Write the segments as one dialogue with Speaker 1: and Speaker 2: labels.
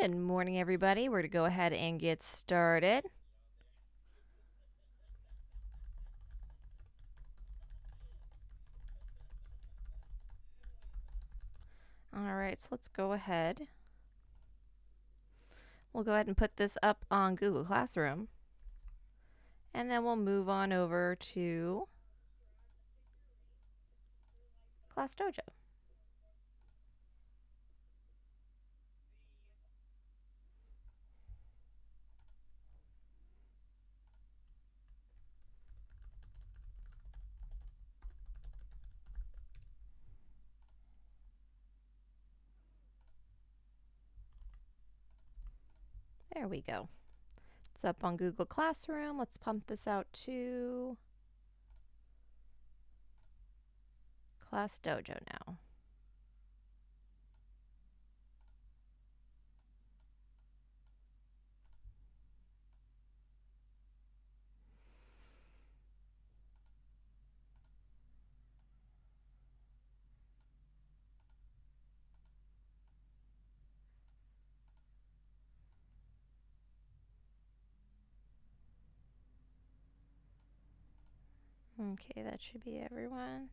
Speaker 1: Good morning, everybody. We're going to go ahead and get started. All right, so let's go ahead. We'll go ahead and put this up on Google Classroom. And then we'll move on over to Class Dojo. There we go. It's up on Google Classroom. Let's pump this out to Class Dojo now. Okay, that should be everyone.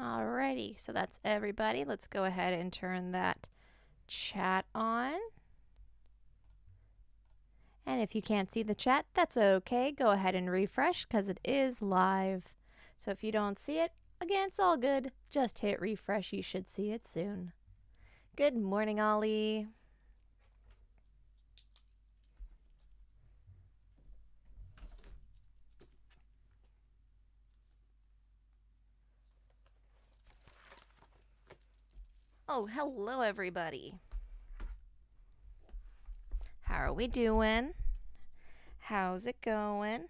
Speaker 1: Alrighty, so that's everybody. Let's go ahead and turn that chat on. And if you can't see the chat, that's okay. Go ahead and refresh because it is live. So if you don't see it, again, it's all good. Just hit refresh. You should see it soon. Good morning, Ollie. Oh, hello, everybody. How are we doing? How's it going?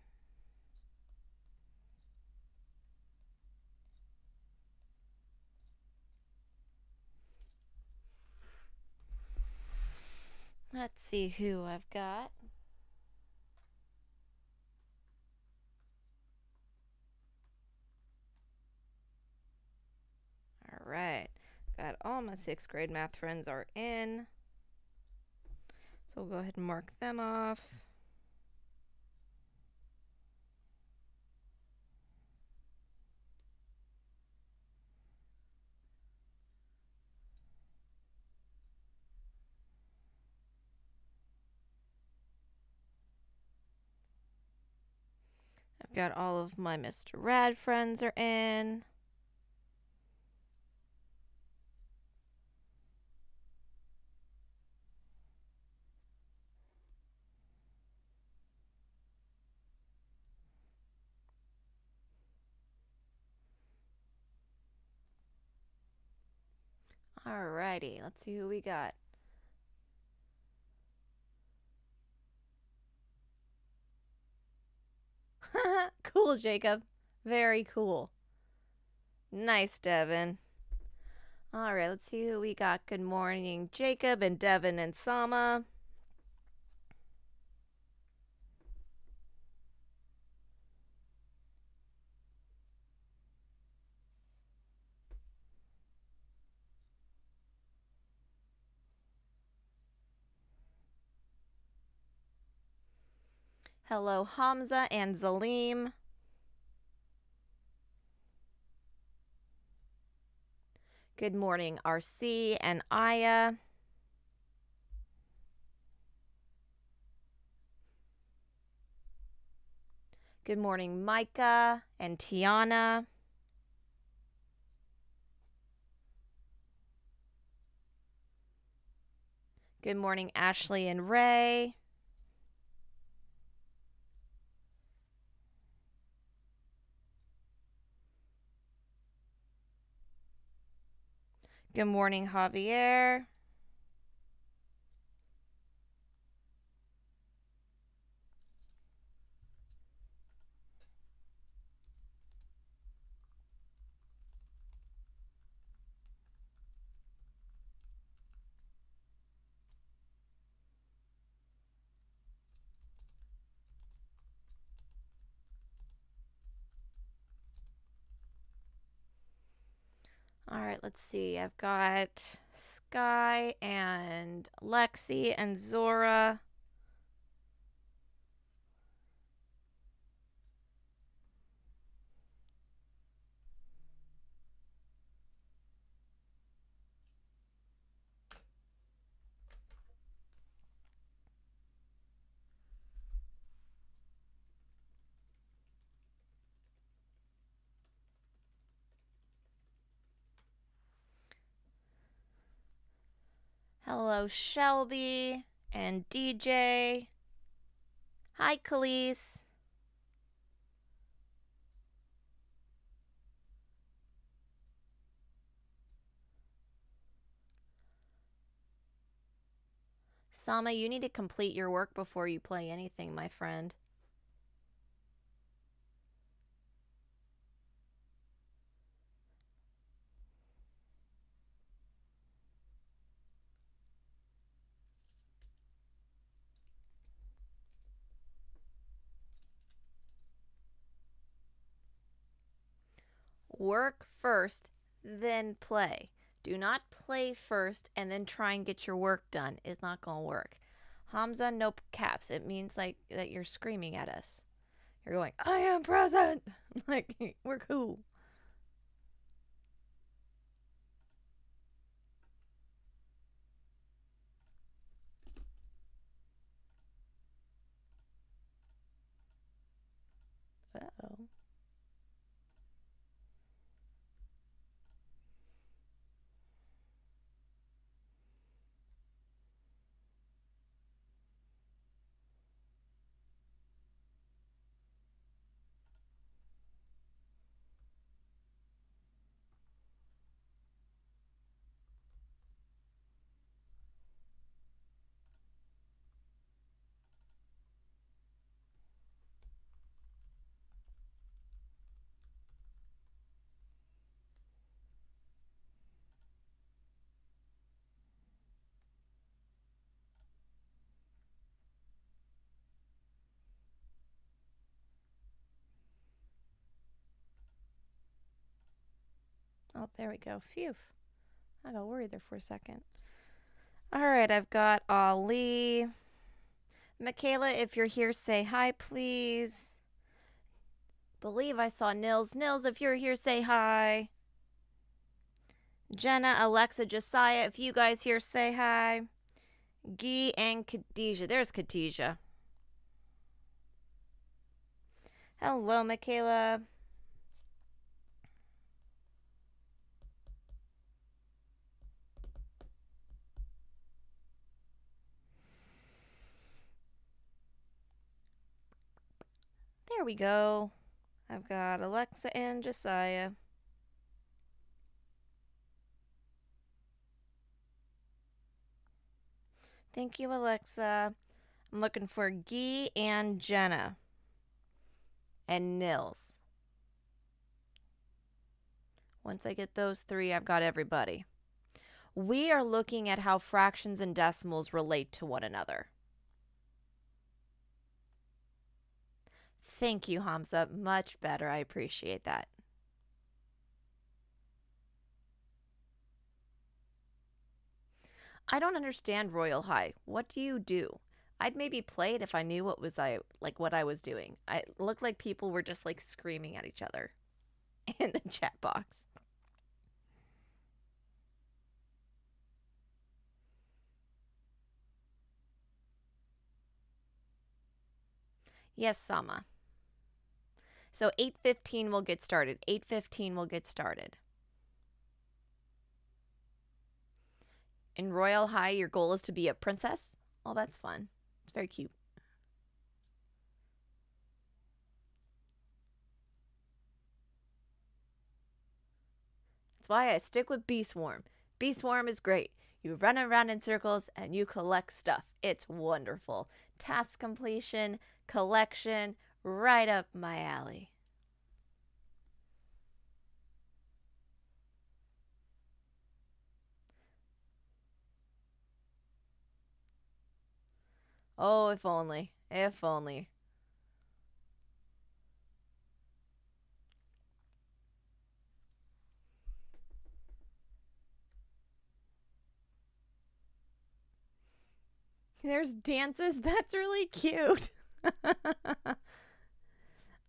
Speaker 1: Let's see who I've got. All right. Got all my sixth grade math friends are in. So we'll go ahead and mark them off. I've got all of my Mr. Rad friends are in. Let's see who we got. cool, Jacob. Very cool. Nice, Devin. All right, let's see who we got. Good morning, Jacob and Devin and Sama. Hello, Hamza and Zalim. Good morning, RC and Aya. Good morning, Micah and Tiana. Good morning, Ashley and Ray. Good morning, Javier. Right, let's see. I've got Sky and Lexi and Zora. Hello, Shelby and DJ. Hi, Khalees. Sama, you need to complete your work before you play anything, my friend. Work first, then play. Do not play first and then try and get your work done. It's not going to work. Hamza, no caps. It means like that you're screaming at us. You're going, I am present. like, we're cool. Uh oh. Oh, there we go. Phew. I got worried there for a second. All right, I've got Ali. Michaela, if you're here, say hi, please. Believe I saw Nils. Nils, if you're here, say hi. Jenna, Alexa, Josiah, if you guys here, say hi. Gee and Khadijah. There's Khadijah. Hello, Michaela. There we go. I've got Alexa and Josiah. Thank you, Alexa. I'm looking for Gee and Jenna. And Nils. Once I get those three, I've got everybody. We are looking at how fractions and decimals relate to one another. Thank you, Hamza. Much better. I appreciate that. I don't understand Royal High. What do you do? I'd maybe play it if I knew what was I like what I was doing. I looked like people were just like screaming at each other in the chat box. Yes, Sama. So 8:15 will get started. 8:15 will get started. In Royal High, your goal is to be a princess. Oh, that's fun. It's very cute. That's why I stick with Bee Swarm. Bee Swarm is great. You run around in circles and you collect stuff. It's wonderful. Task completion, collection, right up my alley. Oh, if only. If only. There's dances. That's really cute.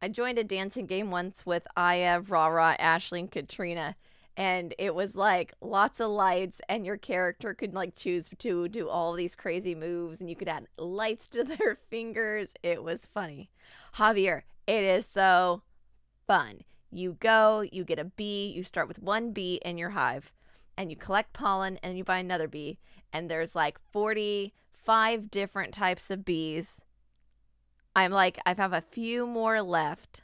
Speaker 1: I joined a dancing game once with Aya, Rara, Ashley, and Katrina. And it was like lots of lights, and your character could like choose to do all these crazy moves, and you could add lights to their fingers. It was funny. Javier, it is so fun. You go, you get a bee, you start with one bee in your hive, and you collect pollen, and you buy another bee. And there's like 45 different types of bees I'm like, I have a few more left.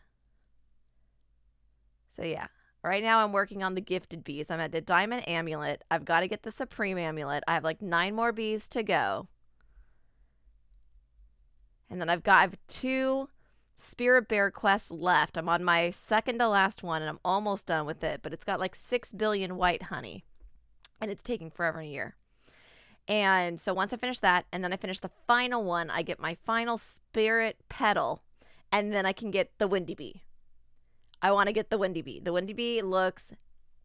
Speaker 1: So yeah. Right now I'm working on the gifted bees. I'm at the diamond amulet. I've got to get the supreme amulet. I have like nine more bees to go. And then I've got I have two spirit bear quests left. I'm on my second to last one and I'm almost done with it, but it's got like 6 billion white honey. And it's taking forever and a year. And so once I finish that, and then I finish the final one, I get my final spirit petal, and then I can get the Windy Bee. I want to get the Windy Bee. The Windy Bee looks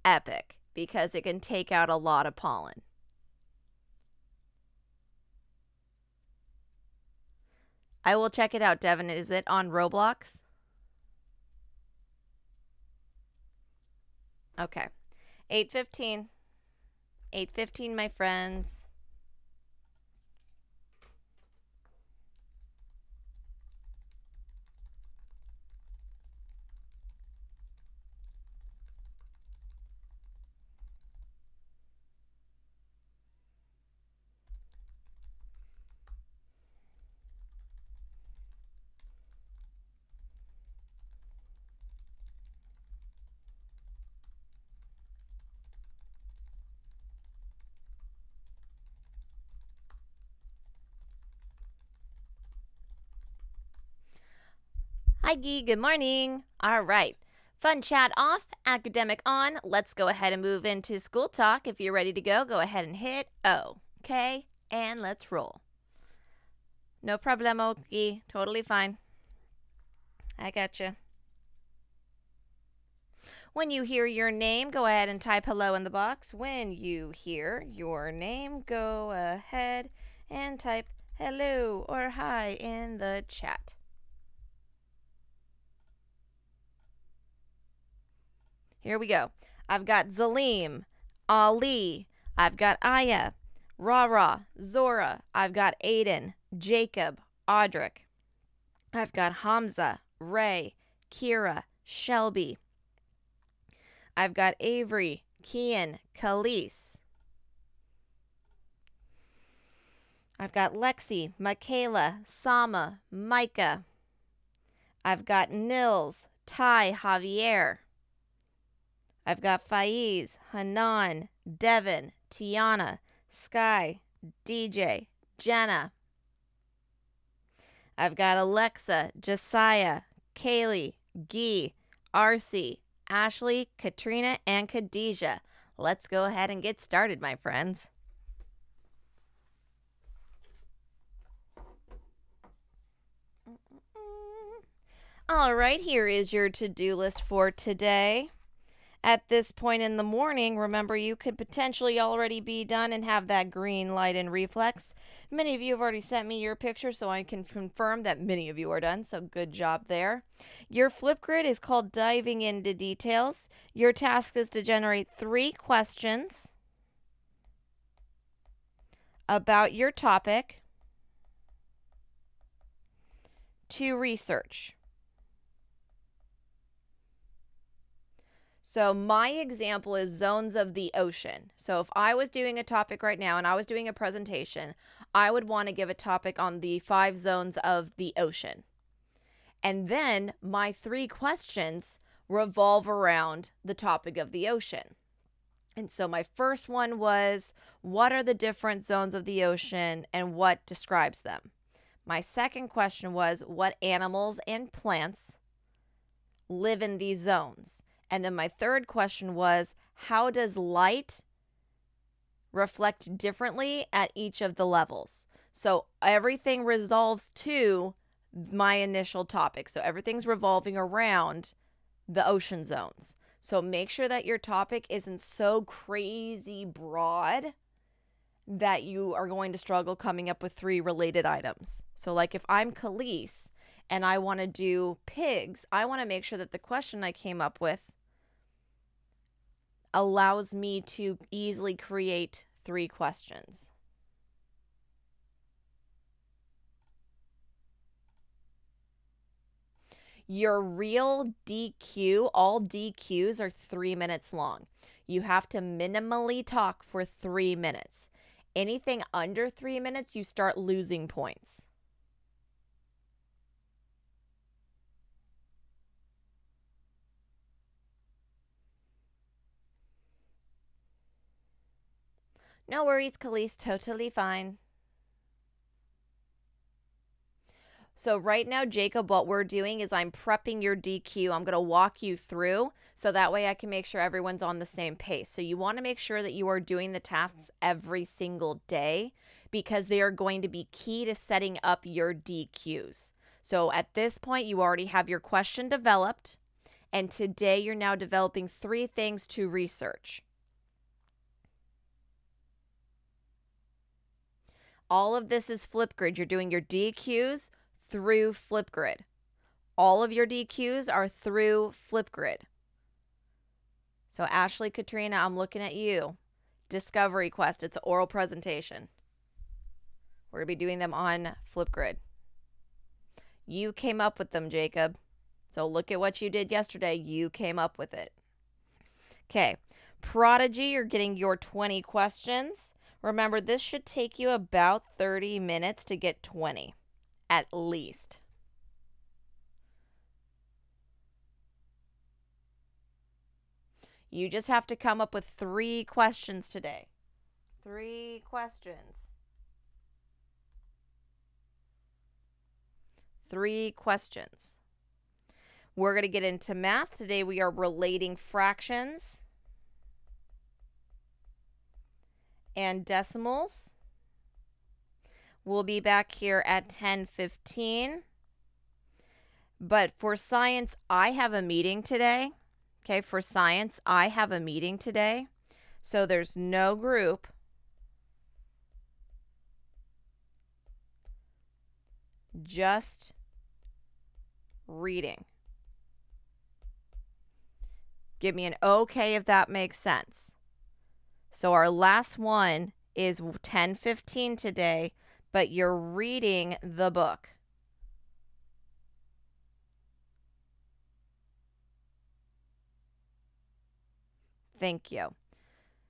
Speaker 1: epic because it can take out a lot of pollen. I will check it out, Devin. Is it on Roblox? Okay. 8:15. 8:15, my friends. Good morning. All right. Fun chat off, academic on. Let's go ahead and move into school talk. If you're ready to go, go ahead and hit O. Okay? And let's roll. No problemo, Gee. Totally fine. I gotcha. When you hear your name, go ahead and type hello in the box. When you hear your name, go ahead and type hello or hi in the chat. Here we go. I've got Zalim, Ali, I've got Aya, Rara, Zora, I've got Aiden, Jacob, Audric. I've got Hamza, Ray, Kira, Shelby. I've got Avery, Kian, Khalees. I've got Lexi, Michaela, Sama, Micah. I've got Nils, Ty, Javier. I've got Faiz, Hanan, Devin, Tiana, Sky, DJ, Jenna. I've got Alexa, Josiah, Kaylee, Gee, Ashley, Katrina, and Khadijah. Let's go ahead and get started, my friends. All right, here is your to do list for today at this point in the morning, remember you could potentially already be done and have that green light and reflex. Many of you have already sent me your picture, so I can confirm that many of you are done, so good job there. Your Flipgrid is called Diving into Details. Your task is to generate three questions about your topic to research. So, my example is zones of the ocean. So, if I was doing a topic right now and I was doing a presentation, I would want to give a topic on the five zones of the ocean. And then my three questions revolve around the topic of the ocean. And so, my first one was what are the different zones of the ocean and what describes them? My second question was what animals and plants live in these zones? And then my third question was how does light reflect differently at each of the levels? So everything resolves to my initial topic. So everything's revolving around the ocean zones. So make sure that your topic isn't so crazy broad that you are going to struggle coming up with three related items. So, like if I'm Khalees and I want to do pigs, I want to make sure that the question I came up with allows me to easily create three questions. Your real DQ, all DQs are three minutes long. You have to minimally talk for three minutes. Anything under three minutes, you start losing points. No worries, Khalees. Totally fine. So right now, Jacob, what we're doing is I'm prepping your DQ. I'm going to walk you through so that way I can make sure everyone's on the same pace. So you want to make sure that you are doing the tasks every single day because they are going to be key to setting up your DQs. So at this point, you already have your question developed. And today you're now developing three things to research. All of this is Flipgrid. You're doing your DQs through Flipgrid. All of your DQs are through Flipgrid. So, Ashley Katrina, I'm looking at you. Discovery Quest, it's an oral presentation. We're going to be doing them on Flipgrid. You came up with them, Jacob. So, look at what you did yesterday. You came up with it. Okay. Prodigy, you're getting your 20 questions. Remember, this should take you about 30 minutes to get 20 at least. You just have to come up with three questions today. Three questions. Three questions. We're going to get into math. Today we are relating fractions and decimals. We'll be back here at 10:15. But for science, I have a meeting today. Okay, for science, I have a meeting today. So there's no group. Just reading. Give me an okay if that makes sense. So our last one is 10:15 today, but you're reading the book. Thank you.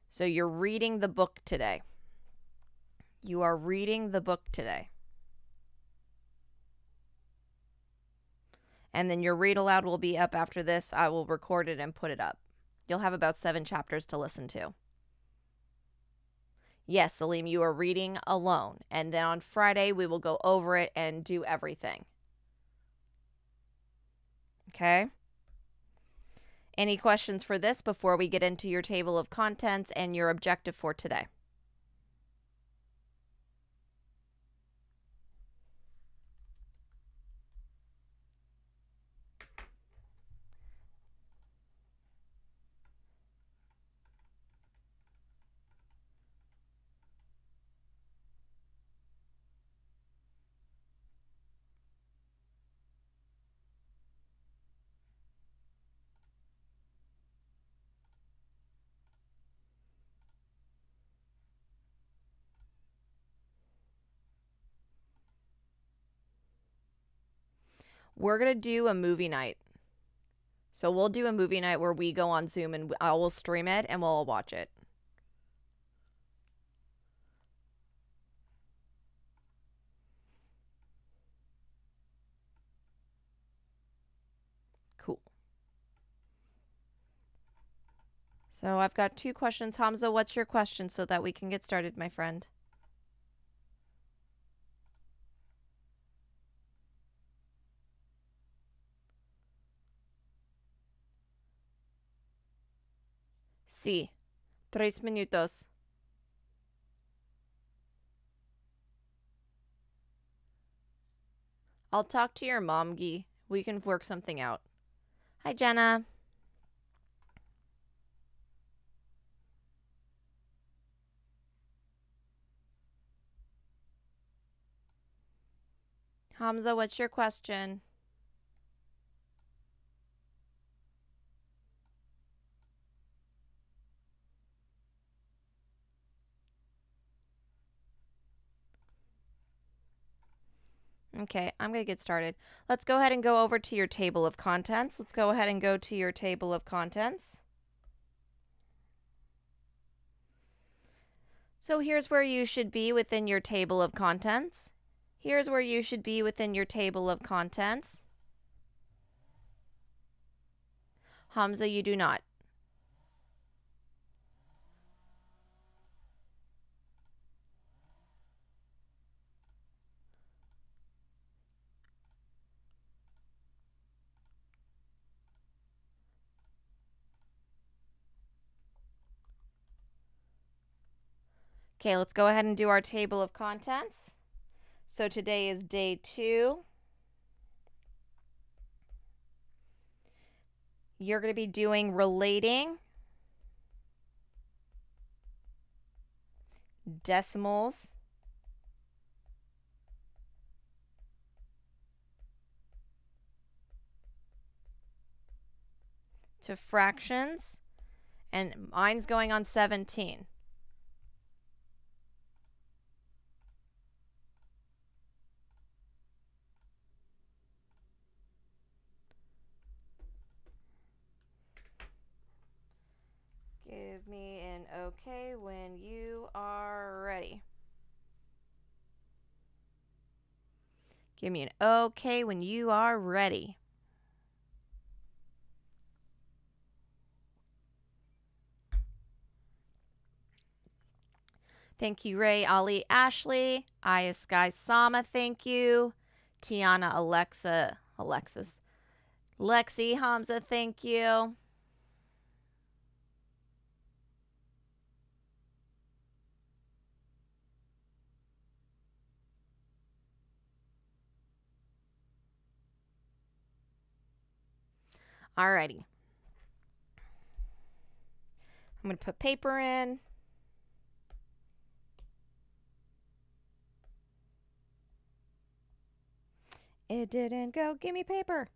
Speaker 1: So you're reading the book today. You are reading the book today. And then your read aloud will be up after this. I will record it and put it up. You'll have about seven chapters to listen to. Yes, Salim, you are reading alone. And then on Friday, we will go over it and do everything. Okay? Any questions for this before we get into your table of contents and your objective for today? We're going to do a movie night. So we'll do a movie night where we go on Zoom and I will stream it and we'll all watch it. Cool. So I've got two questions. Hamza, what's your question so that we can get started, my friend? Sí. Tres minutos. I'll talk to your mom, Gee. We can work something out. Hi, Jenna. Hamza, what's your question? Okay, I'm going to get started. Let's go ahead and go over to your table of contents. Let's go ahead and go to your table of contents. So here's where you should be within your table of contents. Here's where you should be within your table of contents. Hamza, you do not. Okay, let's go ahead and do our table of contents. So today is day two. You're going to be doing relating, decimals, to fractions, and mine's going on 17. Give me an okay when you are ready. Give me an okay when you are ready. Thank you, Ray, Ali, Ashley, Aya Sky Sama, thank you. Tiana, Alexa, Alexis, Lexi, Hamza, thank you. Alrighty. I'm going to put paper in. It didn't go. Give me paper.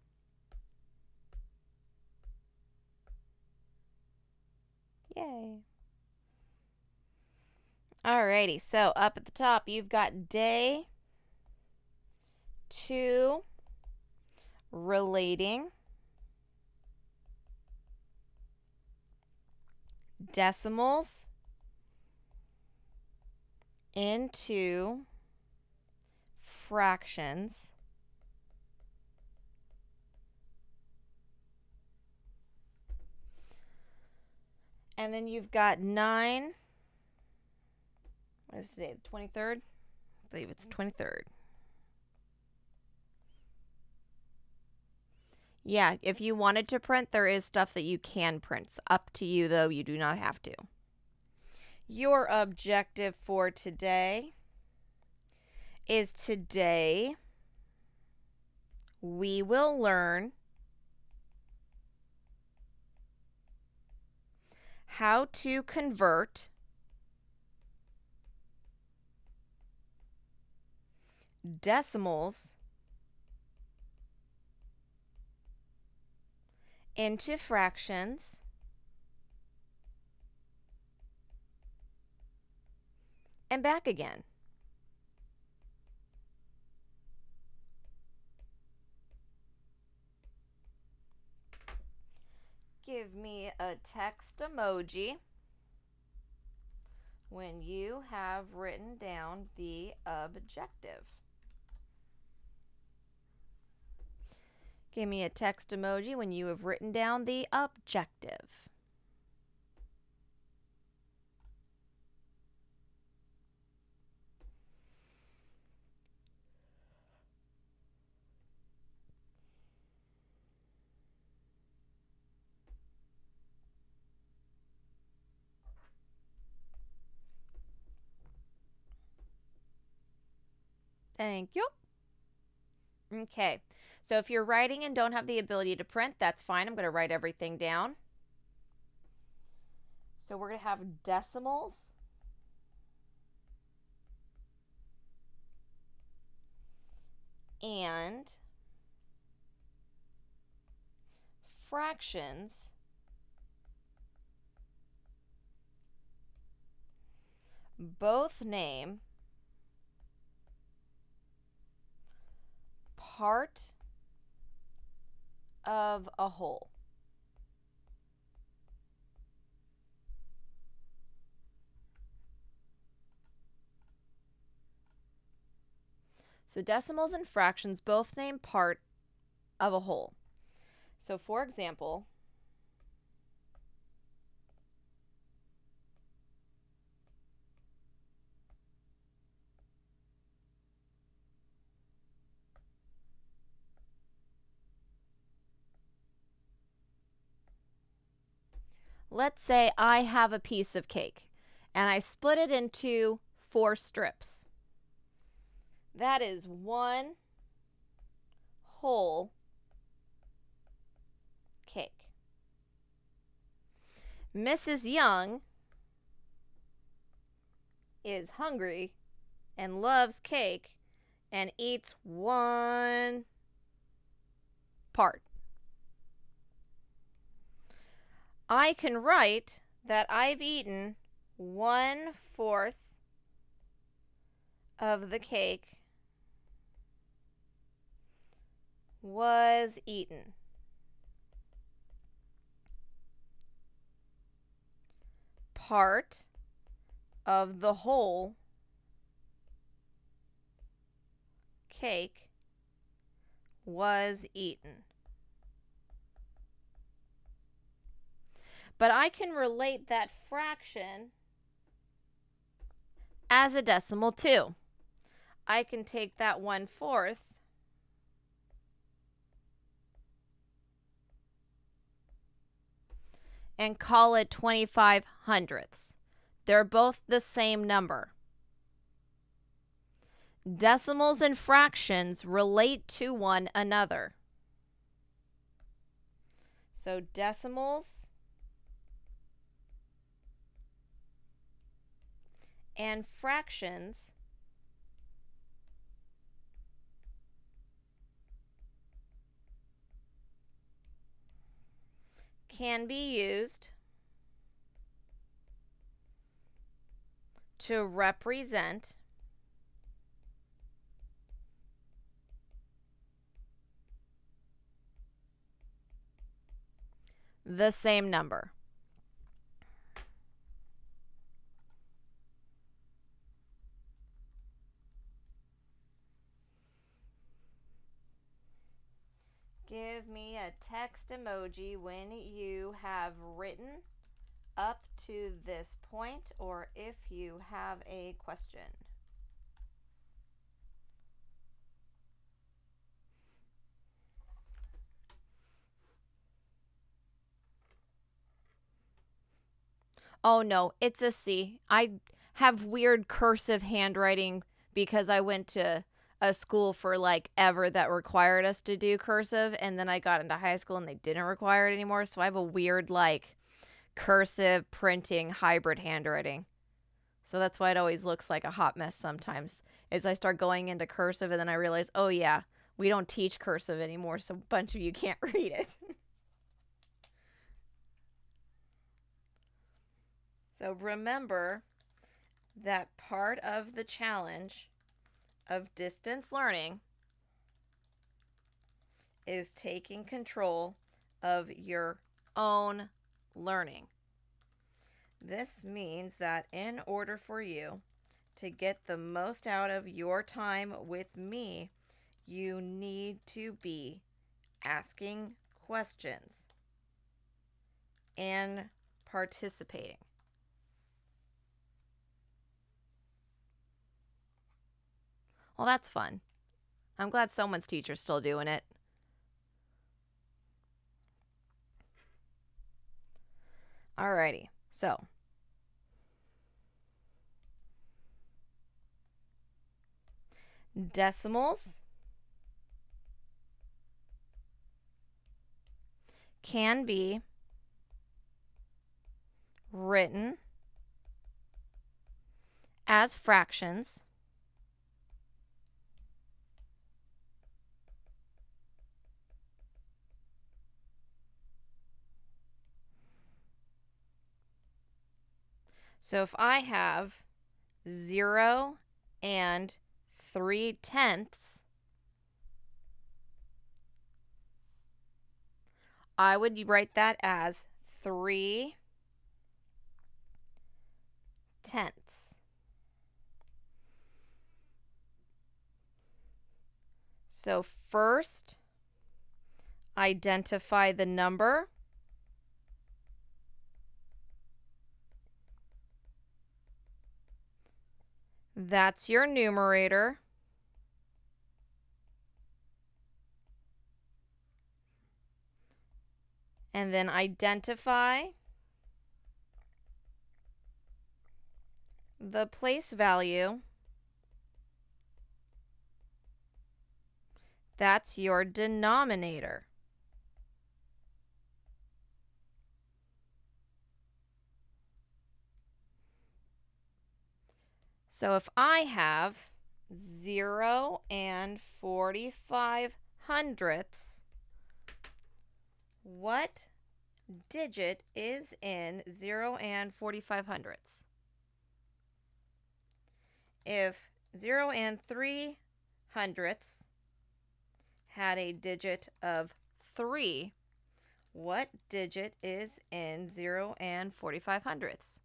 Speaker 1: Yay. Alrighty, so up at the top, you've got day two relating. Decimals into fractions. And then you've got 9 what is today the 23rd I believe it's 23rd Yeah, if you wanted to print, there is stuff that you can print. It's up to you, though. You do not have to. Your objective for today is today we will learn how to convert decimals into fractions. And back again. Give me a text emoji when you have written down the objective. Give me a text emoji when you have written down the objective. Thank you. Okay. So if you're writing and don't have the ability to print, that's fine. I'm going to write everything down. So we're going to have decimals. and fractions both name part of a whole. So decimals and fractions both name part of a whole. So for example, let's say I have a piece of cake and I split it into four strips. That is one whole cake. Mrs. Young is hungry and loves cake and eats one part. I can write that I've eaten one fourth of the cake was eaten. Part of the whole cake was eaten. But I can relate that fraction as a decimal too. I can take that one fourth and call it 25 hundredths. They're both the same number. Decimals and fractions relate to one another. So decimals and fractions can be used to represent the same number. Give me a text emoji when you have written up to this point or if you have a question. Oh no, it's a C. I have weird cursive handwriting because I went to a school for like ever that required us to do cursive and then I got into high school and they didn't require it anymore so I have a weird like cursive printing hybrid handwriting. So that's why it always looks like a hot mess sometimes. Is I start going into cursive and then I realize, "Oh yeah, we don't teach cursive anymore, so a bunch of you can't read it." so remember that part of the challenge of distance learning is taking control of your own learning. This means that in order for you to get the most out of your time with me, you need to be asking questions and participating. Well, that's fun. I'm glad someone's teacher's still doing it. Alrighty, so. Decimals can be written as fractions So if I have 0 and 3 tenths, I would write that as 3 tenths. So first, identify the number. That's your numerator. And then identify the place value. That's your denominator. So if I have 0 and 45 hundredths, what digit is in 0 and 45 hundredths? If 0 and 3 hundredths had a digit of 3, what digit is in 0 and 45 hundredths?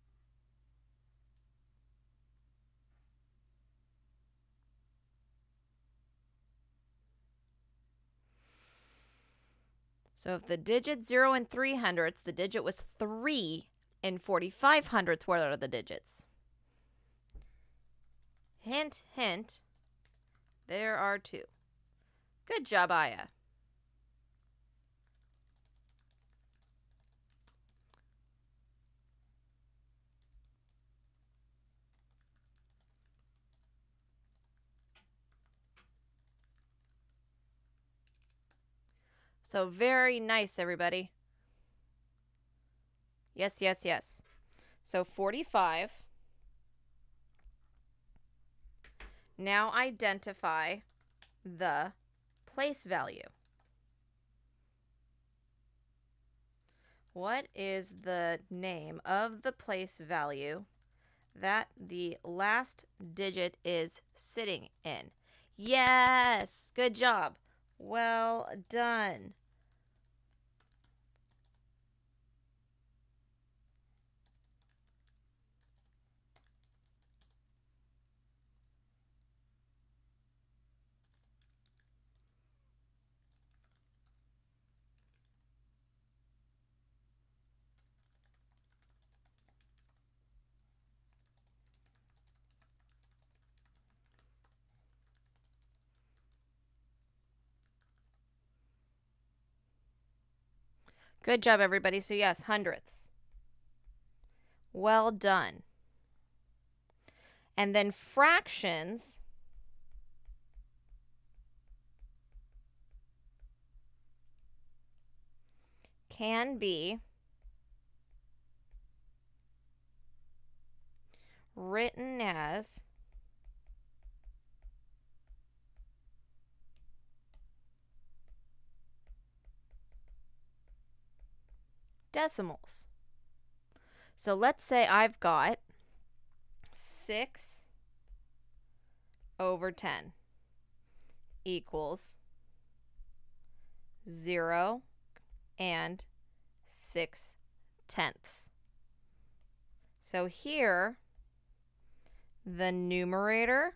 Speaker 1: So if the digit 0 and 3 hundredths, the digit was 3 and 45 hundredths, what are the digits? Hint, hint, there are two. Good job, Aya. So very nice, everybody. Yes, yes, yes. So 45. Now identify the place value. What is the name of the place value that the last digit is sitting in? Yes! Good job. Well done. Good job, everybody. So, yes, hundredths. Well done. And then fractions. Can be written as decimals. So let's say I've got 6 over 10 equals 0 and 6 tenths. So here, the numerator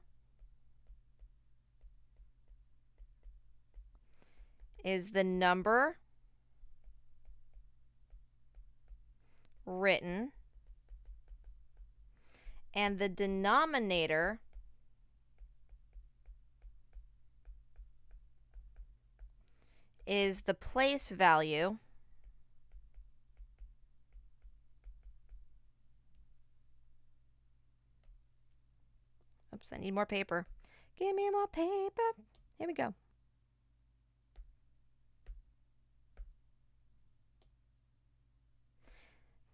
Speaker 1: is the number written and the denominator is the place value Oops, I need more paper. Give me more paper. Here we go.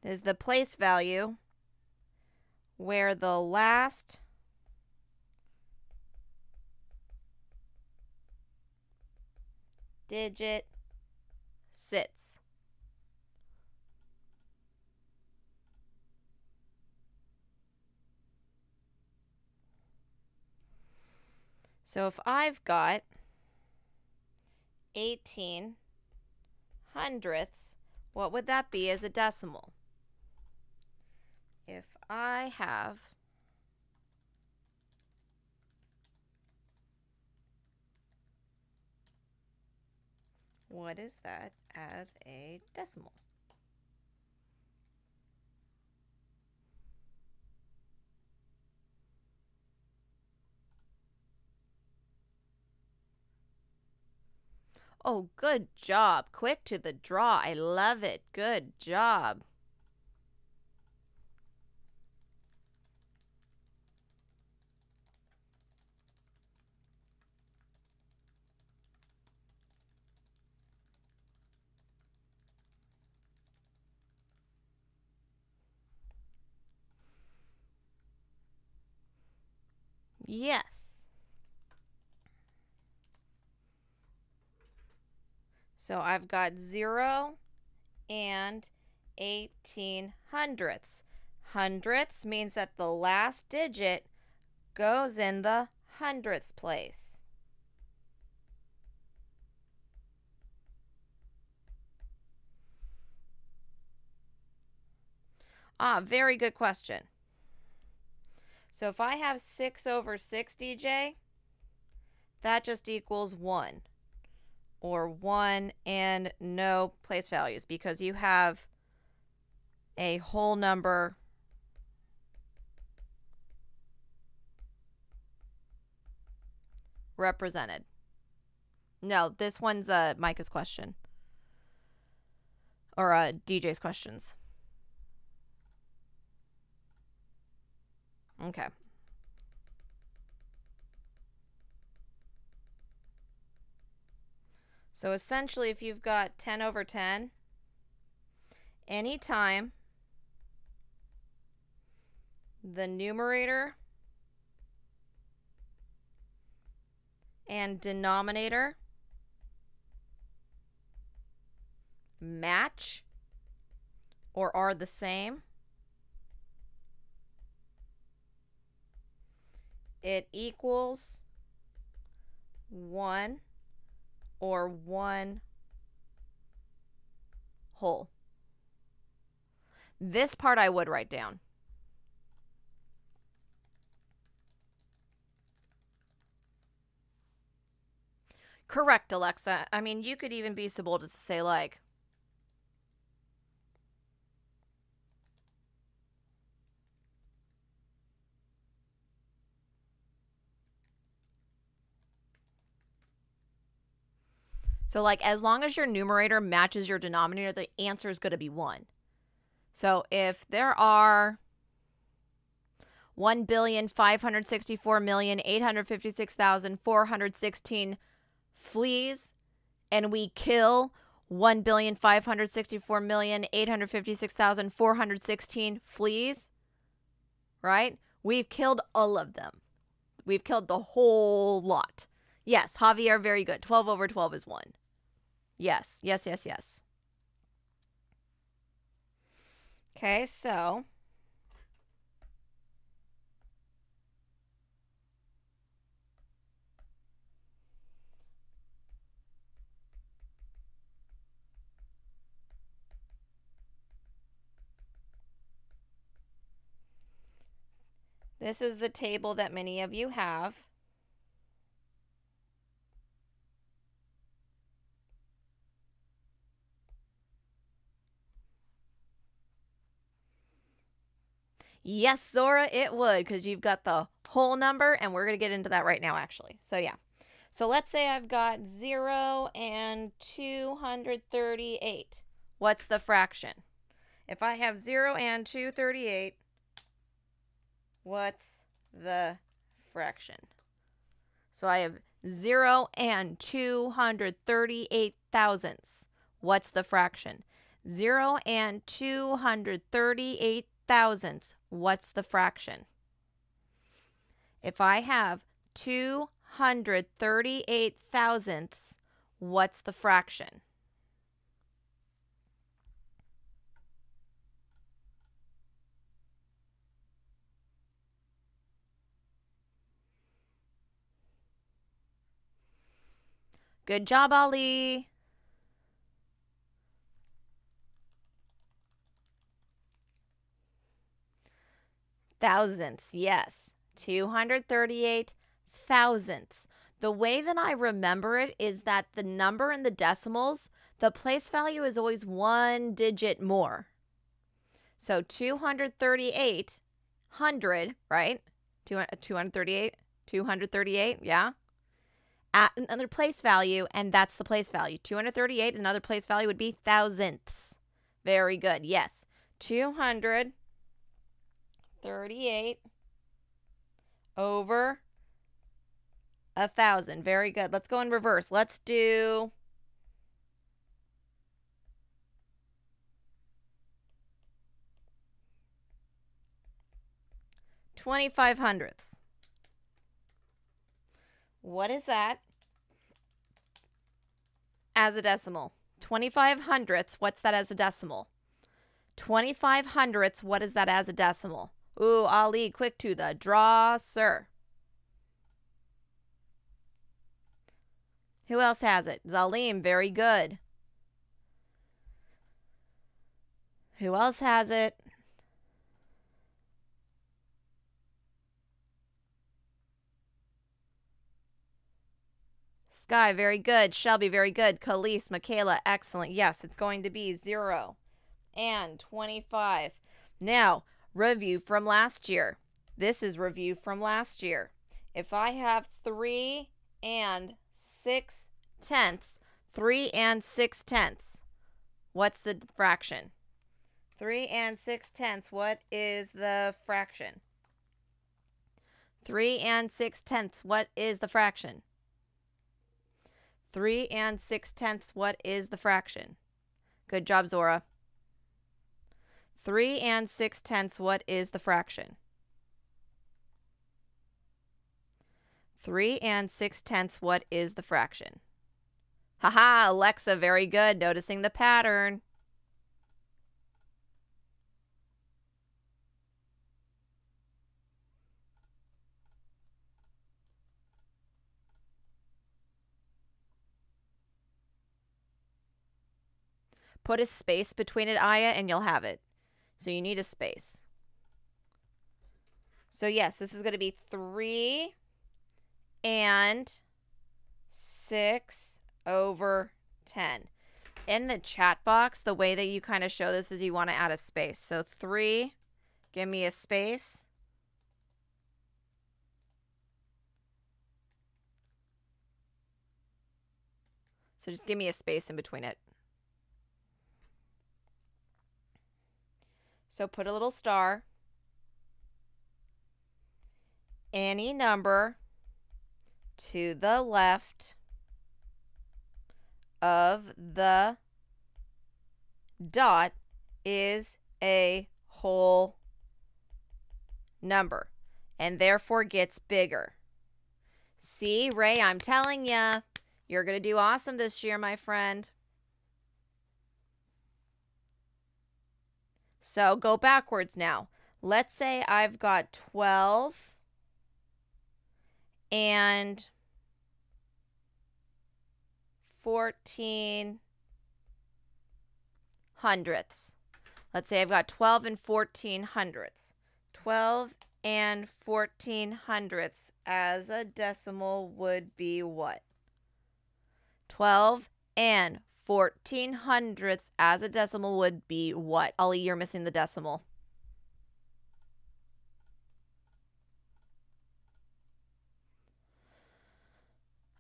Speaker 1: is the place value where the last digit sits. So if I've got 18 hundredths, what would that be as a decimal? I have what is that as a decimal? Oh, good job. Quick to the draw. I love it. Good job. Yes. So I've got 0 and 18 hundredths. Hundredths means that the last digit goes in the hundredths place. Ah, very good question. So if I have 6 over 6, DJ, that just equals 1. Or 1 and no place values because you have a whole number represented. No, this one's uh, Micah's question. Or DJ's questions. Okay. So essentially, if you've got 10 over 10, anytime the numerator and denominator match or are the same, it equals 1 or 1 whole. This part I would write down. Correct, Alexa. I mean, you could even be so bold as to say, like, So, like, as long as your numerator matches your denominator, the answer is going to be 1. So, if there are 1,564,856,416 fleas and we kill 1,564,856,416 fleas, right? We've killed all of them. We've killed the whole lot. Yes, Javier, very good. 12 over 12 is 1. Yes, yes, yes, yes. Okay, so This is the table that many of you have. Yes, Zora, it would because you've got the whole number, and we're going to get into that right now, actually. So, yeah. So, let's say I've got 0 and 238. What's the fraction? If I have 0 and 238, what's the fraction? So, I have 0 and 238 thousandths. What's the fraction? 0 and 238 thousandths, what's the fraction? If I have 238 thousandths, what's the fraction? Good job, Ali. Thousandths, yes. 238 thousandths. The way that I remember it is that the number in the decimals, the place value is always one digit more. So 238, 100, right? 238, uh, 238, yeah? At another place value, and that's the place value. 238, another place value would be thousandths. Very good, yes. 238 over a thousand. Very good. Let's go in reverse. Let's do twenty-five hundredths. What is that as a decimal? 25 hundredths, what's that as a decimal? 25 hundredths, what is that as a decimal? Ooh, Ali, quick to the draw, sir. Who else has it? Zalim, very good. Who else has it? Sky, very good. Shelby, very good. Khalees, Michaela, excellent. Yes, it's going to be 0 and 25. Now, review from last year. This is review from last year. If I have 3 and 6 tenths, 3 and 6 tenths, what's the fraction? 3 and 6 tenths, what is the fraction? 3 and 6 tenths, what is the fraction? 3 and 6 tenths, what is the fraction? Good job, Zora. 3 and 6 tenths, what is the fraction? 3 and 6 tenths, what is the fraction? Haha, Alexa, very good. Noticing the pattern. Put a space between it, Aya, and you'll have it. So you need a space. So yes, this is going to be 3 and 6 over 10. In the chat box, the way that you kind of show this is you want to add a space. So 3, give me a space. So just give me a space in between it. So put a little star. Any number to the left of the dot is a whole number and therefore gets bigger. See, Ray, I'm telling you, you're going to do awesome this year, my friend. So go backwards now. Let's say I've got 12 and 14 hundredths. Let's say I've got 12 and 14 hundredths. 12 and 14 hundredths as a decimal would be what? 12 and 14 hundredths as a decimal would be what? Ollie, you're missing the decimal.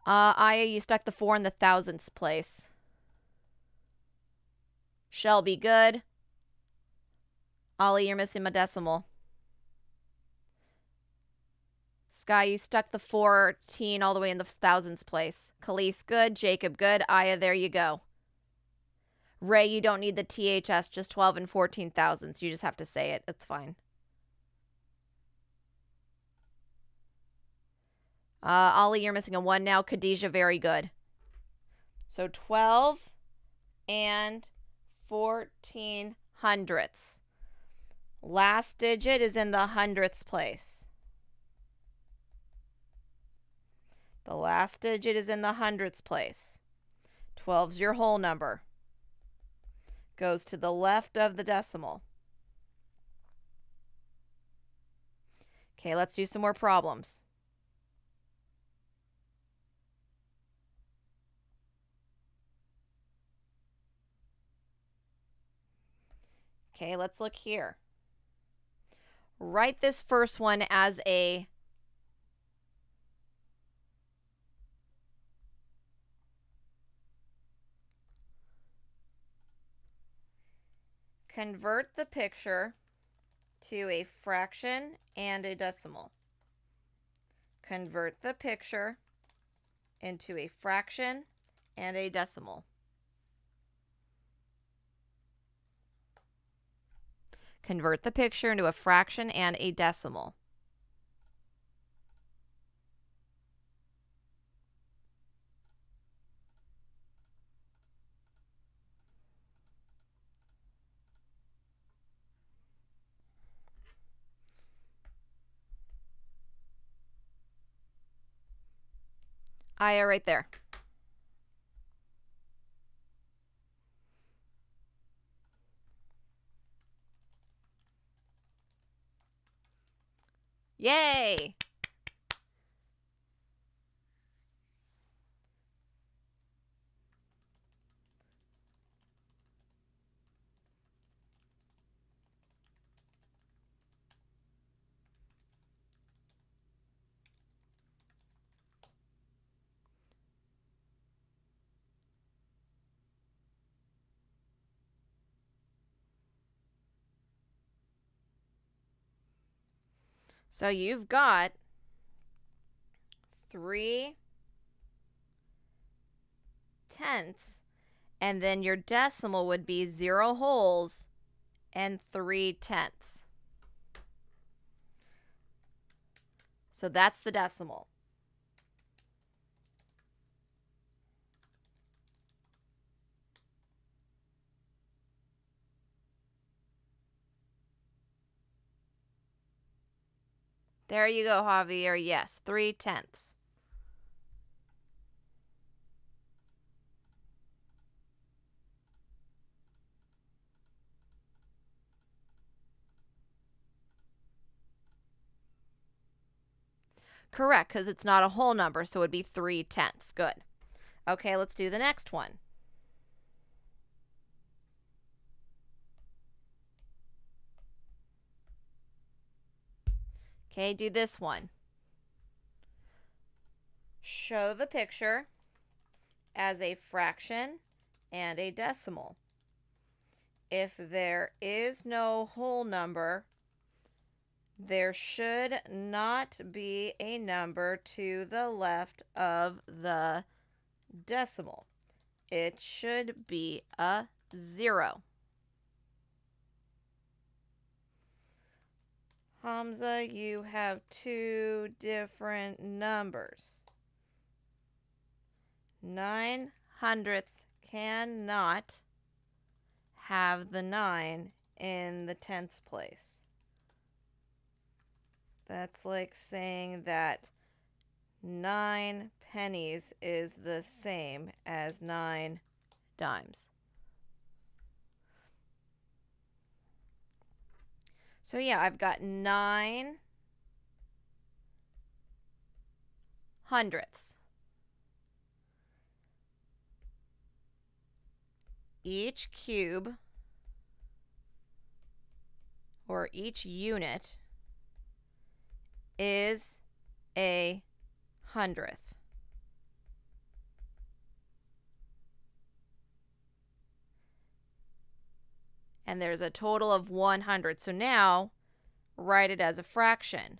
Speaker 1: Uh, Aya, you stuck the four in the thousandths place. Shelby, good. Ollie, you're missing my decimal. Sky, you stuck the 14 all the way in the thousands place. Khalees, good. Jacob, good. Aya, there you go. Ray, you don't need the THS, just 12 and 14 thousandths. You just have to say it. It's fine. Uh, Ollie, you're missing a one now. Khadijah, very good. So 12 and 14 hundredths. Last digit is in the hundredths place. The last digit is in the hundredths place. 12's your whole number. Goes to the left of the decimal. Okay, let's do some more problems. Okay, let's look here. Write this first one as a Convert the picture to a fraction and a decimal. Convert the picture into a fraction and a decimal. Convert the picture into a fraction and a decimal. Aya right there. Yay! So you've got three tenths, and then your decimal would be zero wholes and three tenths. So that's the decimal. There you go, Javier. Yes, three tenths. Correct, because it's not a whole number, so it would be three tenths. Good. Okay, let's do the next one. Okay, do this one. Show the picture as a fraction and a decimal. If there is no whole number, there should not be a number to the left of the decimal. It should be a zero. Hamza, you have two different numbers. Nine hundredths cannot have the nine in the tenths place. That's like saying that nine pennies is the same as nine dimes. So yeah, I've got nine hundredths. Each cube or each unit is a hundredth. And there's a total of 100. So now write it as a fraction.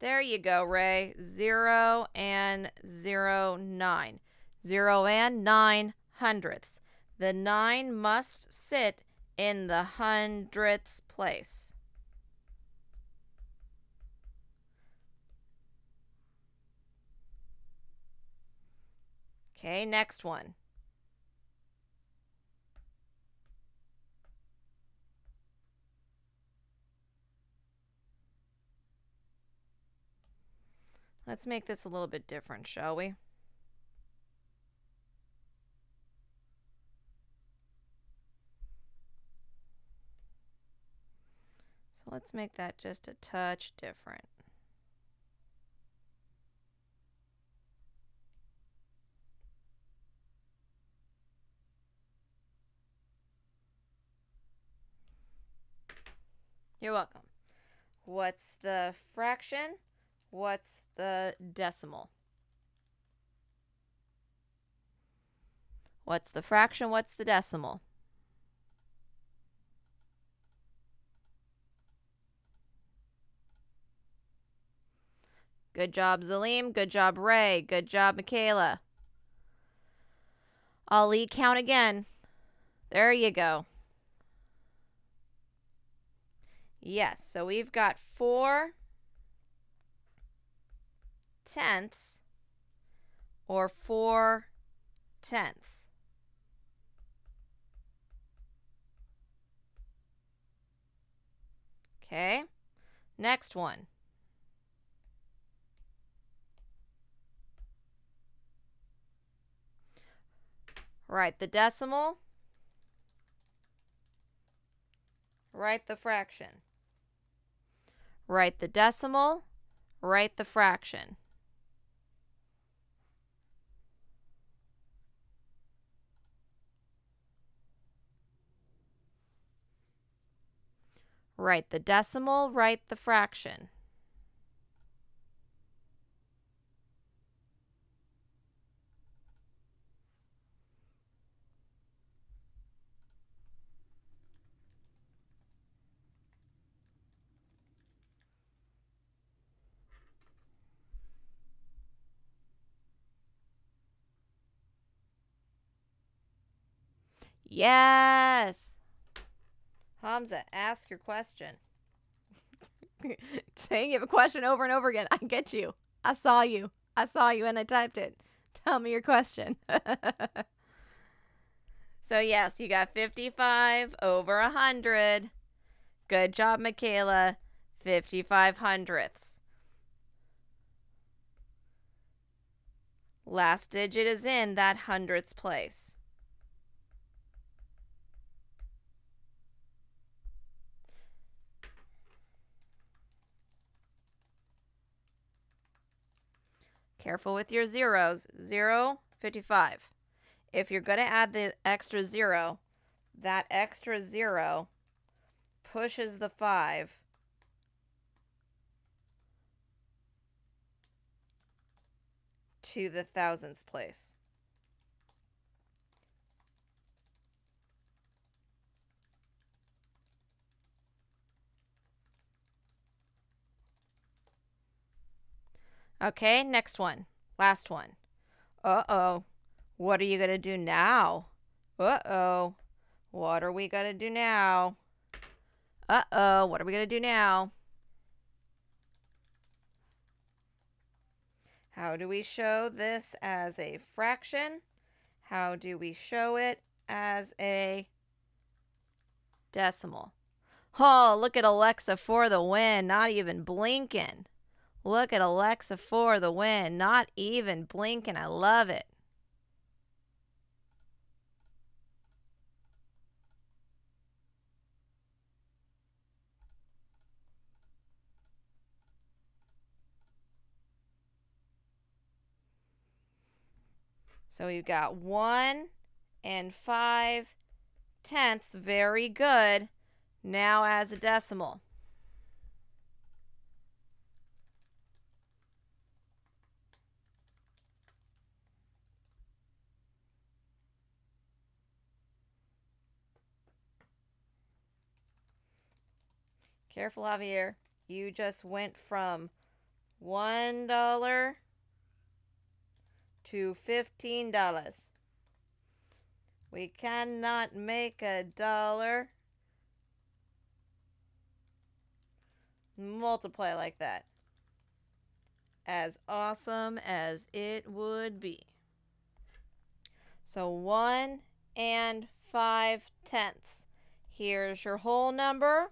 Speaker 1: There you go, Ray. 0 and 0, 9. 0 and 9 hundredths. The 9 must sit in the hundredths place. Okay, next one. Let's make this a little bit different, shall we? So let's make that just a touch different. You're welcome. What's the fraction? What's the decimal? What's the fraction? What's the decimal? Good job, Zalim. Good job, Ray. Good job, Michaela. Ali, count again. There you go. Yes, so we've got four tenths or four tenths. Okay, next one. Write the decimal. Write the fraction. Write the decimal. Write the fraction. Write the decimal, write the fraction. Yes. Hamza, ask your question. Saying you have a question over and over again. I get you. I saw you. I saw you and I typed it. Tell me your question. so, yes, you got 55 over 100. Good job, Michaela. 55 hundredths. Last digit is in that hundredths place. Careful with your zeros. Zero, 55. If you're going to add the extra zero, that extra zero pushes the 5 to the thousandths place. Okay, next one. Last one. Uh-oh. What are you going to do now? Uh-oh. What are we going to do now? Uh-oh. What are we going to do now? How do we show this as a fraction? How do we show it as a decimal? Oh, look at Alexa for the win. Not even blinking. Look at Alexa for the win. Not even blinking. I love it. So we've got 1 and 5 tenths. Very good. Now as a decimal. Careful, Javier. You just went from $1 to $15. We cannot make a dollar multiply like that. As awesome as it would be. So 1 and 5 tenths. Here's your whole number.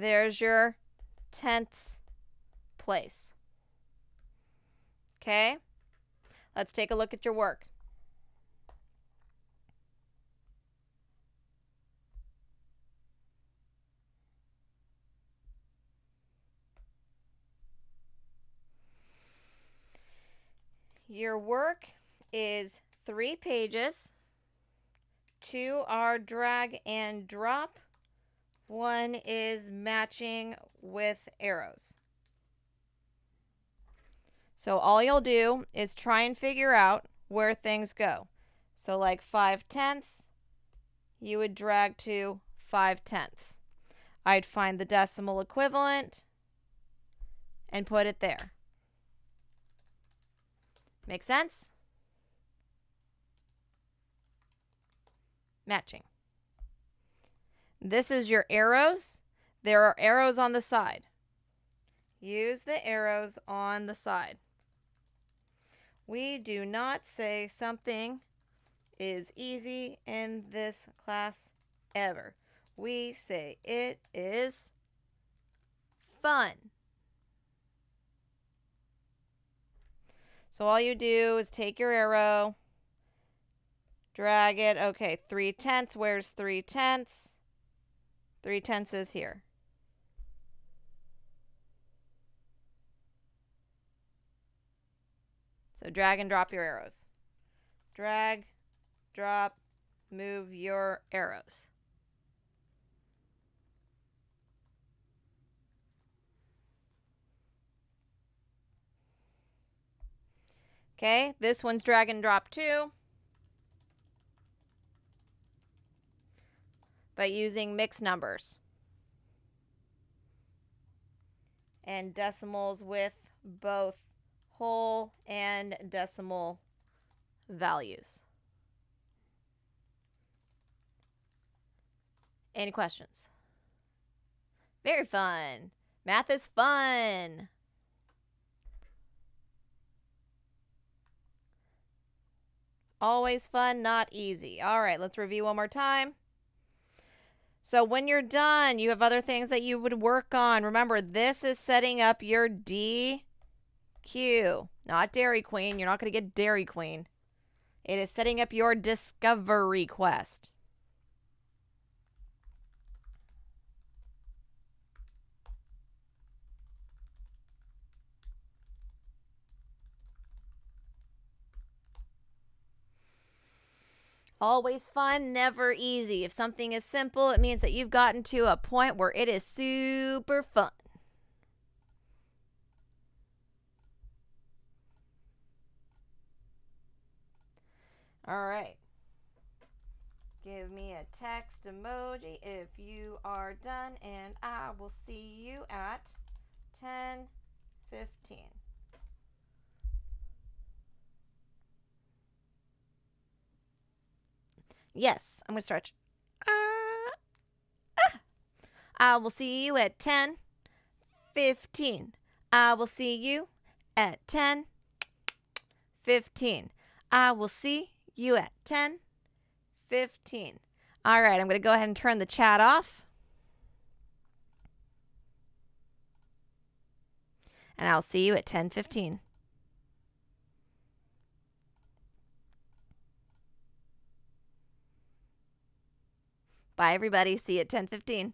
Speaker 1: There's your tenths place. Okay? Let's take a look at your work. Your work is three pages. Two are drag and drop. One is matching with arrows. So all you'll do is try and figure out where things go. So like 5 tenths, you would drag to 5 tenths. I'd find the decimal equivalent and put it there. Make sense? Matching. This is your arrows. There are arrows on the side. Use the arrows on the side. We do not say something is easy in this class ever. We say it is fun. So all you do is take your arrow, drag it. Okay, three tenths. Where's three tenths? Three tenths is here. So drag and drop your arrows. Drag, drop, move your arrows. Okay, this one's drag and drop too. But using mixed numbers. And decimals with both whole and decimal values. Any questions? Very fun. Math is fun. Always fun, not easy. All right, let's review one more time. So when you're done, you have other things that you would work on. Remember, this is setting up your D Q, not Dairy Queen. You're not going to get Dairy Queen. It is setting up your discovery quest. Always fun, never easy. If something is simple, it means that you've gotten to a point where it is super fun. All right. Give me a text emoji if you are done, and I will see you at 10 15. Yes, I'm going to stretch. Uh, ah. I will see you at 10 15. I will see you at 10 15. I will see you at 10 15. All right, I'm going to go ahead and turn the chat off. And I'll see you at 10 15. Bye, everybody. See you at 10 15.